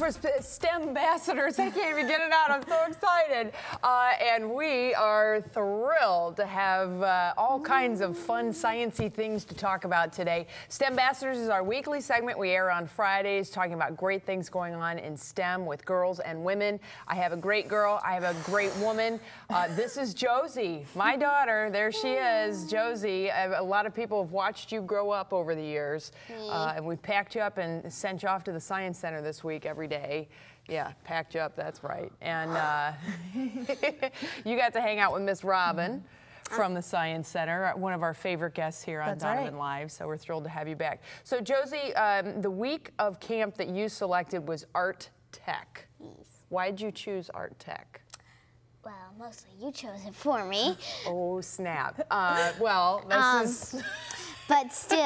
for STEM ambassadors. I can't even get it out. I'm so excited. Uh, and we are thrilled to have uh, all kinds of fun, sciencey things to talk about today. STEM ambassadors is our weekly segment we air on Fridays, talking about great things going on in STEM with girls and women. I have a great girl. I have a great woman. Uh, this is Josie, my daughter. There she is, Josie. A lot of people have watched you grow up over the years, uh, and we've packed you up and sent you off to the Science Center this week every day. Yeah, packed you up, that's right. And uh, you got to hang out with Miss Robin from the Science Center, one of our favorite guests here on That's Donovan right. Live, so we're thrilled to have you back. So Josie, um, the week of camp that you selected was Art Tech. Yes. Why did you choose Art Tech? Well, mostly you chose it for me. Oh, snap. Uh, well, this Um, is... But still,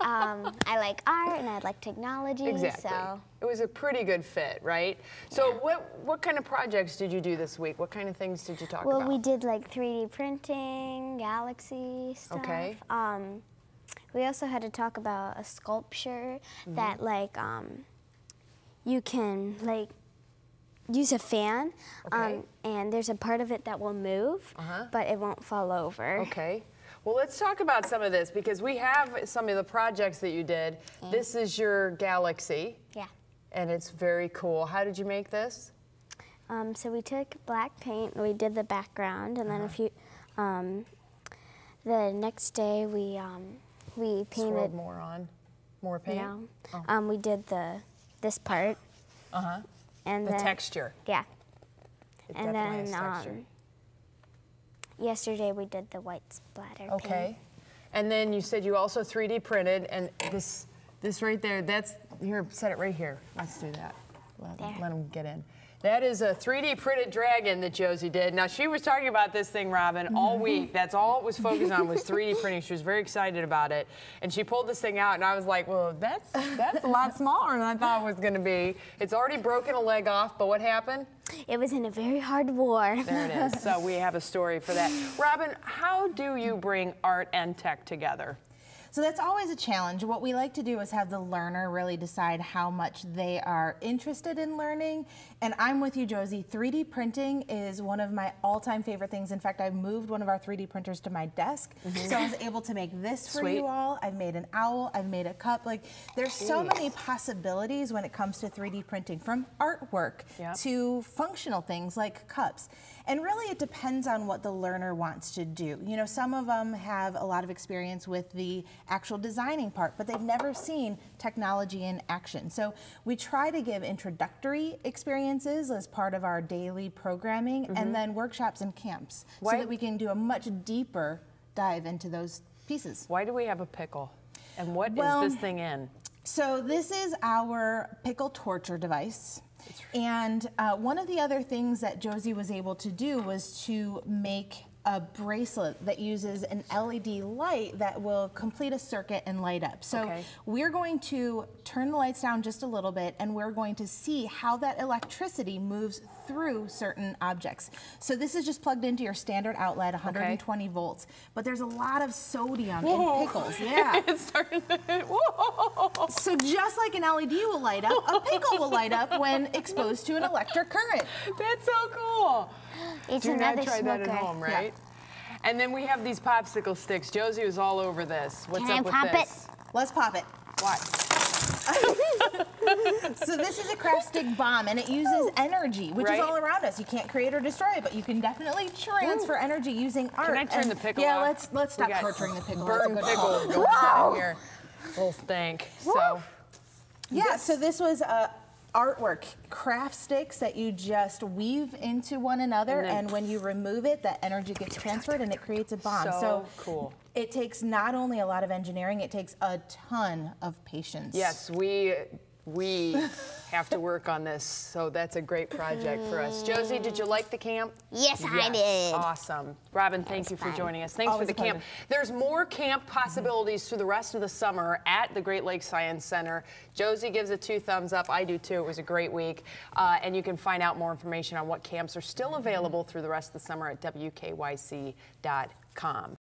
um, I like art and I like technology. Exactly. So It was a pretty good fit, right? So what what kind of projects did you do this week? What kind of things did you talk well, about? Well, we did like 3D printing, galaxy stuff. Okay. Um, we also had to talk about a sculpture Mm-hmm. that like um, you can like use a fan, Okay. um, and there's a part of it that will move, Uh-huh. but it won't fall over. Okay. Well, let's talk about some of this because we have some of the projects that you did. This is your galaxy, Yeah. and it's very cool. How did you make this? Um, so we took black paint, and we did the background, and then Uh-huh. a few. Um, the next day we um, we Swirled painted. more on, more paint. No, Oh. um, we did the this part, Uh huh. and The then texture. yeah, It and then has texture. um, yesterday we did the white splatter Okay. paint. And then you said you also 3D printed, and this this right there, that's here. Set it right here. Let's do that. Let, There. let them get in. That is a 3D printed dragon that Josie did. Now she was talking about this thing, Robin, all mm-hmm. week. That's all it was focused on was 3D printing. She was very excited about it, and she pulled this thing out, and I was like, "Well, that's that's a lot smaller than I thought it was going to be." It's already broken a leg off, but what happened? It was in a very hard war. There it is. So we have a story for that. Robin, how do you bring art and tech together? So that's always a challenge. What we like to do is have the learner really decide how much they are interested in learning. And I'm with you, Josie. 3D printing is one of my all-time favorite things. In fact, I've moved one of our 3D printers to my desk. So I was mm-hmm. able to make this for Sweet. you all. I've made an owl, I've made a cup. Like there's so many possibilities when it comes to 3D printing, from artwork Yep. to functional things like cups. And really it depends on what the learner wants to do. You know, some of them have a lot of experience with the actual designing part, but they've never seen technology in action. So we try to give introductory experiences as part of our daily programming and then workshops and camps Why- so that we can do a much deeper dive into those pieces. Why do we have a pickle? And what is Well, this thing in? So this is our pickle torture device. And uh, one of the other things that Josie was able to do was to make a bracelet that uses an LED light that will complete a circuit and light up. So Okay. we're going to turn the lights down just a little bit and we're going to see how that electricity moves through certain objects. So this is just plugged into your standard outlet, 120 volts, but there's a lot of sodium in pickles. Yeah. it's starting to, whoa. So just like an LED will light up, a pickle will light up when exposed to an electric current. That's so cool. It's Do another not try that at home, right? And then we have these popsicle sticks. Josie was all over this. What's Can I up with pop this? Let's pop it. What? So this is a craft stick bomb and it uses energy, which Right. is all around us. You can't create or destroy it, but you can definitely transfer energy using art. Can I turn And- the pickle Yeah, off? let's let's stop torturing the pickle. That's Burn good pickle call. going down here. Little stank. So Yeah, so this was uh, artwork, craft sticks that you just weave into one another, And and, when you remove it, that energy gets transferred and it creates a bomb. So cool. It takes not only a lot of engineering, it takes a ton of patience. yes, we we have to work on this. So that's a great project for us. Josie, did you like the camp? Yes, I did. Awesome. Robin, thank you for fun. joining us. Thanks Always for the camp. There's more camp possibilities through the rest of the summer at the Great Lakes Science Center. Josie gives it two thumbs up. I do too. It was a great week. Uh, and you can find out more information on what camps are still available through the rest of the summer at WKYC.com.